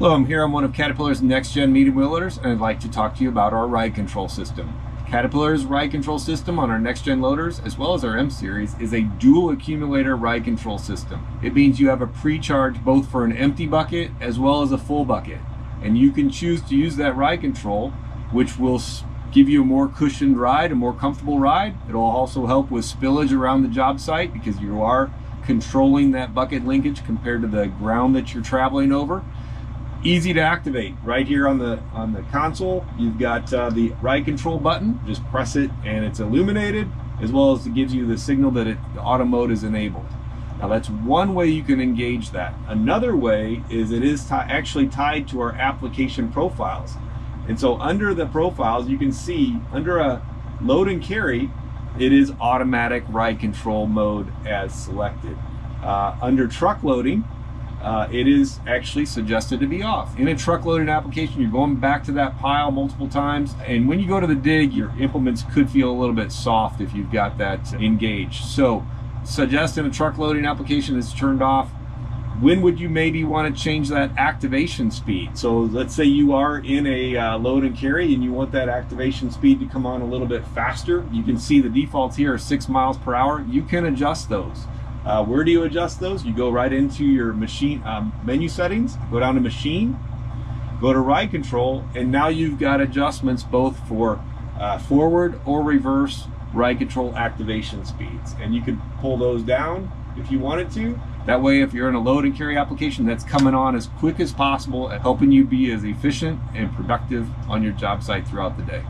Hello, I'm here on one of Caterpillar's next gen medium wheel loaders, and I'd like to talk to you about our ride control system. Caterpillar's ride control system on our next gen loaders, as well as our M series, is a dual accumulator ride control system. It means you have a pre-charge both for an empty bucket as well as a full bucket. And you can choose to use that ride control, which will give you a more cushioned ride, a more comfortable ride. It'll also help with spillage around the job site because you are controlling that bucket linkage compared to the ground that you're traveling over easy to activate. Right here on the on the console you've got uh, the ride control button. Just press it and it's illuminated as well as it gives you the signal that it, the auto mode is enabled. Now that's one way you can engage that. Another way is it is actually tied to our application profiles. And so under the profiles you can see under a load and carry it is automatic ride control mode as selected. Uh, under truck loading uh, it is actually suggested to be off. In a truck loading application, you're going back to that pile multiple times, and when you go to the dig, your implements could feel a little bit soft if you've got that engaged. So, suggest in a truck loading application it's turned off. When would you maybe want to change that activation speed? So, let's say you are in a uh, load and carry and you want that activation speed to come on a little bit faster. You can see the defaults here are six miles per hour. You can adjust those. Uh, where do you adjust those? You go right into your machine um, menu settings, go down to machine, go to ride control, and now you've got adjustments both for uh, forward or reverse ride control activation speeds. And you can pull those down if you wanted to. That way, if you're in a load and carry application, that's coming on as quick as possible and helping you be as efficient and productive on your job site throughout the day.